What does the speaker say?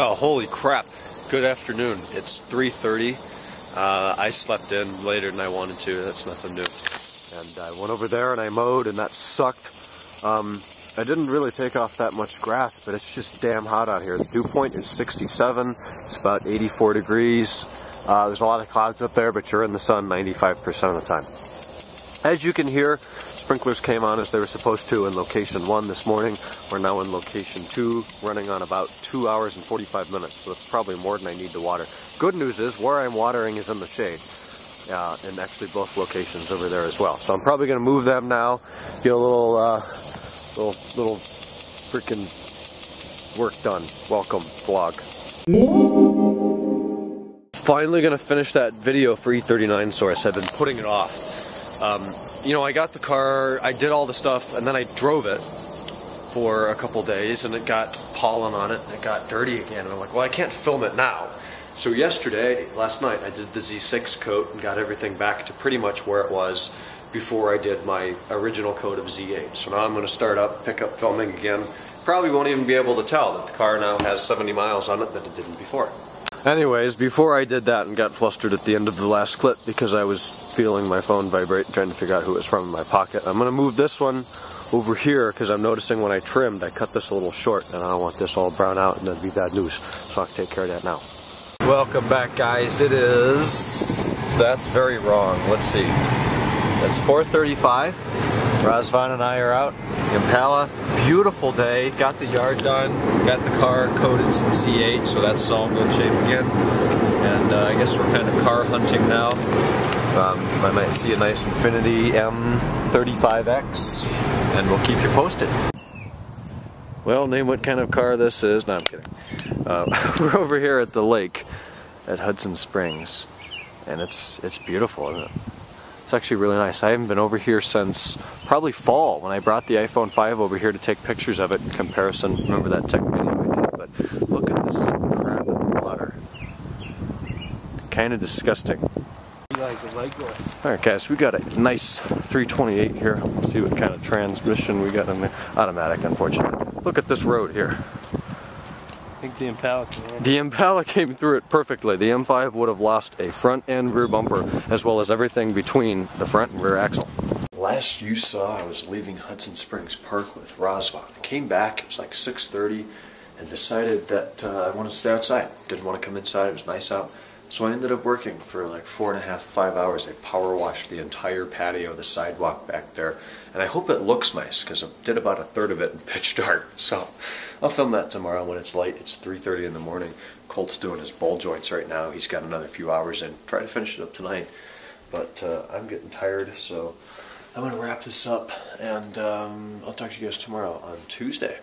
Oh, holy crap. Good afternoon. It's 3.30. Uh, I slept in later than I wanted to. That's nothing new. And I went over there and I mowed and that sucked. Um, I didn't really take off that much grass, but it's just damn hot out here. The dew point is 67. It's about 84 degrees. Uh, there's a lot of clouds up there, but you're in the sun 95% of the time. As you can hear, sprinklers came on as they were supposed to in location one this morning. We're now in location two, running on about two hours and 45 minutes, so it's probably more than I need to water. Good news is where I'm watering is in the shade. Uh, and actually both locations over there as well. So I'm probably going to move them now, get a little, uh, little, little freaking work done. Welcome, vlog. Finally going to finish that video for E39 source. I've been putting it off. Um, you know, I got the car, I did all the stuff, and then I drove it for a couple days, and it got pollen on it, and it got dirty again. And I'm like, well, I can't film it now. So yesterday, last night, I did the Z6 coat and got everything back to pretty much where it was before I did my original coat of Z8. So now I'm going to start up, pick up filming again. Probably won't even be able to tell that the car now has 70 miles on it that it didn't before. Anyways, before I did that and got flustered at the end of the last clip because I was feeling my phone vibrate trying to figure out who it was from in my pocket, I'm going to move this one over here because I'm noticing when I trimmed I cut this a little short and I don't want this all brown out and that'd be bad news. So I'll take care of that now. Welcome back guys. It is... that's very wrong. Let's see. It's 4.35. Razvan and I are out. Impala, beautiful day. Got the yard done. Got the car coated Z8, so that's all good shape again. And uh, I guess we're kind of car hunting now. Um, I might see a nice Infiniti M35X, and we'll keep you posted. Well, name what kind of car this is. No, I'm kidding. Uh, we're over here at the lake at Hudson Springs, and it's it's beautiful, isn't it? It's actually really nice. I haven't been over here since probably fall when I brought the iPhone 5 over here to take pictures of it in comparison. Remember that tech video I did? But look at this crap in the water. Kind of disgusting. Alright guys, we got a nice 328 here. Let's see what kind of transmission we got in there. Automatic, unfortunately. Look at this road here. I think the Impala came The Impala came through it perfectly. The M5 would have lost a front and rear bumper, as well as everything between the front and rear axle. Last you saw, I was leaving Hudson Springs Park with Razvan. I came back, it was like 6.30, and decided that uh, I wanted to stay outside. Didn't want to come inside, it was nice out. So I ended up working for like four and a half, five hours. I power washed the entire patio, the sidewalk back there. And I hope it looks nice because I did about a third of it in pitch dark. So I'll film that tomorrow when it's light. It's 3.30 in the morning. Colt's doing his ball joints right now. He's got another few hours in. Try to finish it up tonight. But uh, I'm getting tired, so I'm going to wrap this up. And um, I'll talk to you guys tomorrow on Tuesday.